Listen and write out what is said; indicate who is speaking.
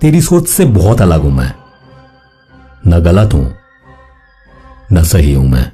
Speaker 1: तेरी सोच से बहुत अलग हूँ मैं। न गलत हूँ न सही हूँ मैं।